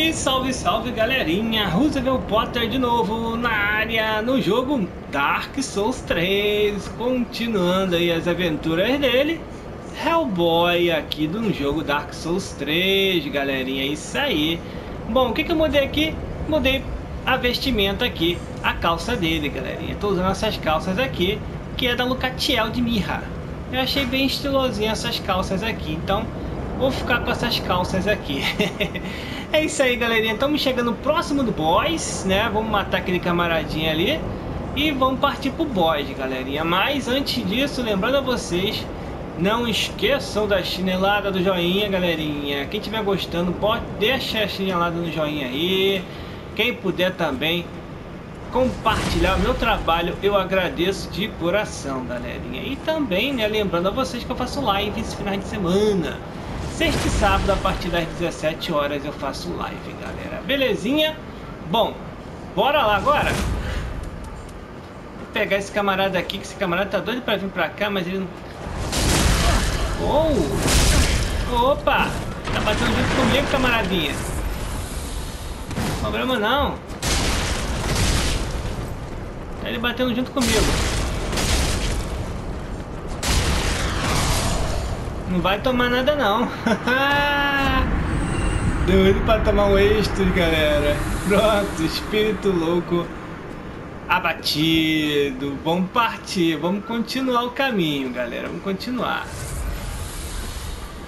E salve, salve galerinha, Roosevelt Potter de novo na área no jogo Dark Souls 3, continuando aí as aventuras dele, Hellboy aqui do jogo Dark Souls 3, galerinha, isso aí. Bom, o que que eu mudei aqui? Mudei a vestimenta aqui, a calça dele, galerinha, tô usando essas calças aqui, que é da Lucatiel de Mirra. Eu achei bem estilosinha essas calças aqui, então vou ficar com essas calças aqui. é isso aí, galerinha. Estamos chegando próximo do boss, né? Vamos matar aquele camaradinho ali. E vamos partir pro boss, galerinha. Mas antes disso, lembrando a vocês, não esqueçam da chinelada do joinha, galerinha. Quem estiver gostando, pode deixar a chinelada no joinha aí. Quem puder também compartilhar o meu trabalho, eu agradeço de coração, galerinha. E também, né, lembrando a vocês que eu faço live esse final de semana. Sexta e sábado, a partir das 17 horas, eu faço live, galera. Belezinha? Bom, bora lá agora? Vou pegar esse camarada aqui, que esse camarada tá doido pra vir pra cá, mas ele não... Oh! Opa! Tá batendo junto comigo, camaradinha. Problema não. Tá ele batendo junto comigo. Não vai tomar nada não. Doido pra tomar um êxtase, galera. Pronto, espírito louco abatido. Vamos partir, vamos continuar o caminho, galera. Vamos continuar.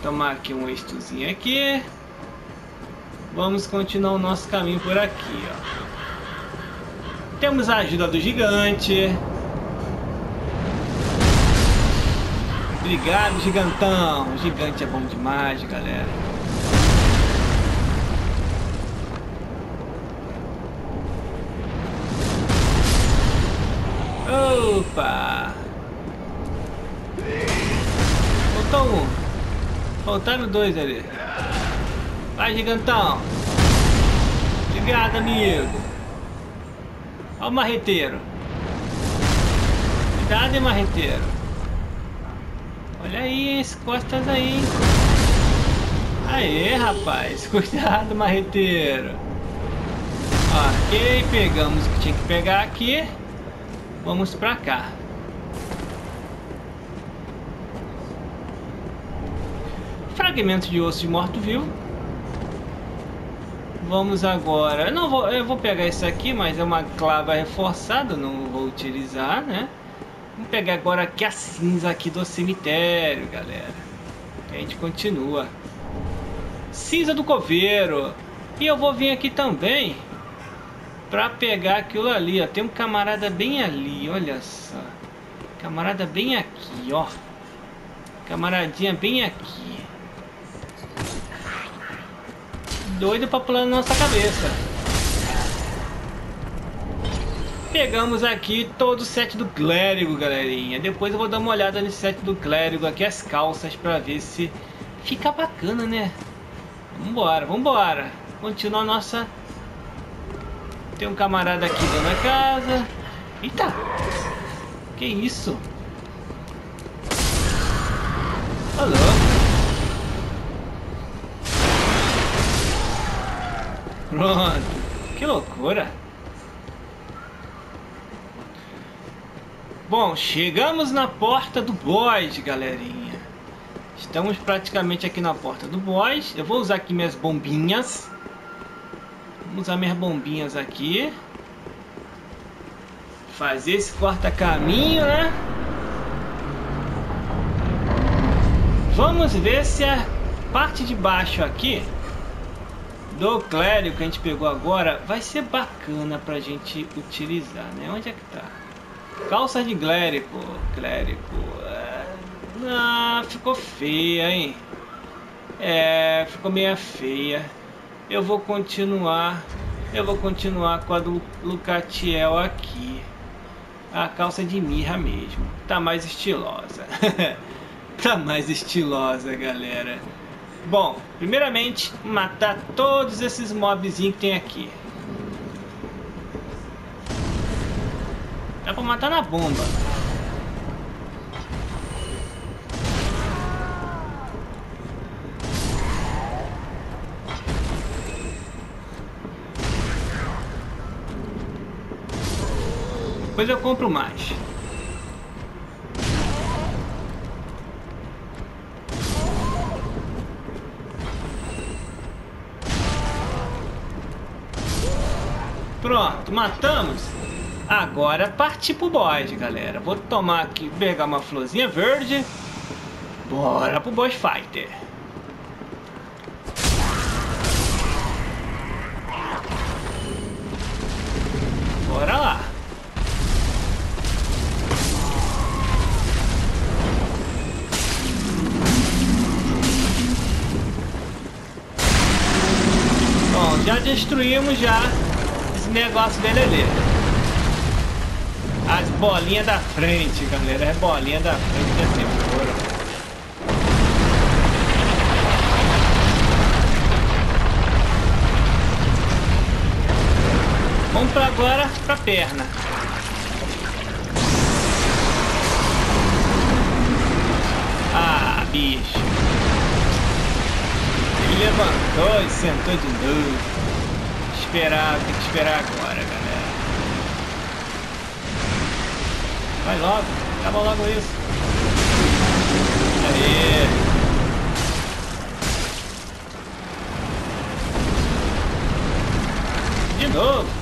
Tomar aqui um êxtasinho aqui. Vamos continuar o nosso caminho por aqui, ó. Temos a ajuda do gigante. Obrigado, gigantão. Gigante é bom demais, galera. Opa! Faltou um. Faltaram dois ali. Vai, gigantão. Obrigado, amigo. Olha o marreteiro. Cuidado, hein, marreteiro. Olha aí, as costas aí. Aê, rapaz. Cuidado, marreteiro. Ok, pegamos o que tinha que pegar aqui. Vamos pra cá. Fragmento de osso de morto-vivo. Vamos agora... Não vou, eu vou pegar isso aqui, mas é uma clava reforçada, não vou utilizar, né? Pegar agora aqui a cinza aqui do cemitério, galera. a gente continua. Cinza do coveiro. E eu vou vir aqui também para pegar aquilo ali, ó. Tem um camarada bem ali, olha só. Camarada bem aqui, ó. Camaradinha bem aqui. Doido para pular na nossa cabeça. Pegamos aqui todo o set do clérigo, galerinha. Depois eu vou dar uma olhada nesse set do clérigo aqui, as calças, pra ver se fica bacana, né? Vambora, vambora. Continua a nossa... Tem um camarada aqui dentro da casa. Eita! Que isso? Alô? Pronto. Que loucura. Bom, chegamos na porta do boss, galerinha. Estamos praticamente aqui na porta do boss. Eu vou usar aqui minhas bombinhas. Vamos usar minhas bombinhas aqui. Fazer esse corta-caminho, né? Vamos ver se a parte de baixo aqui do clérigo que a gente pegou agora vai ser bacana pra gente utilizar, né? Onde é que tá? Calça de clérigo, clérigo. É... Ah, ficou feia, hein? É, ficou meio feia. Eu vou continuar. Eu vou continuar com a do Lucatiel aqui. A calça de mirra mesmo. Tá mais estilosa. tá mais estilosa, galera. Bom, primeiramente, matar todos esses mobzinhos que tem aqui. Dá pra matar na bomba. Depois eu compro mais. Pronto, matamos. Agora partir pro boss, galera. Vou tomar aqui, pegar uma florzinha verde. Bora pro boss fighter. Bora lá. Bom, já destruímos já esse negócio dele ali. As bolinhas da frente, galera. As bolinhas da frente da cenoura. Vamos para agora para perna. Ah, bicho. Ele levantou e sentou de novo. Esperar, tem que esperar agora, galera. Vai logo, acaba logo isso. Aê. De novo.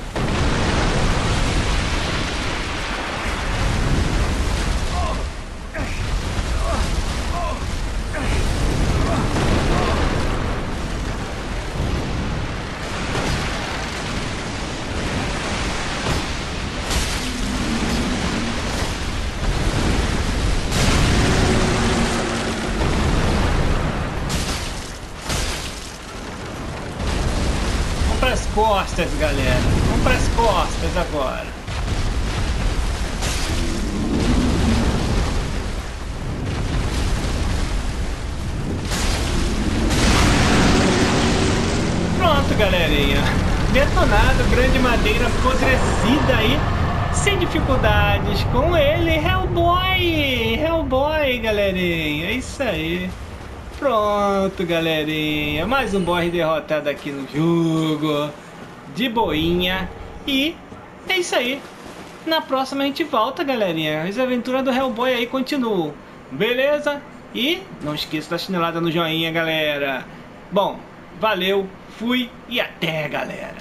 Costas, galera. Vamos para as costas agora. Pronto, galerinha. Detonado, grande madeira apodrecida aí. Sem dificuldades. Com ele, Hellboy! Hellboy, galerinha. É isso aí. Pronto, galerinha. Mais um boss derrotado aqui no jogo. De boinha. E é isso aí. Na próxima a gente volta, galerinha. As aventuras do Hellboy aí continuam. Beleza? E não esqueça da chinelada no joinha, galera. Bom, valeu, fui e até, galera.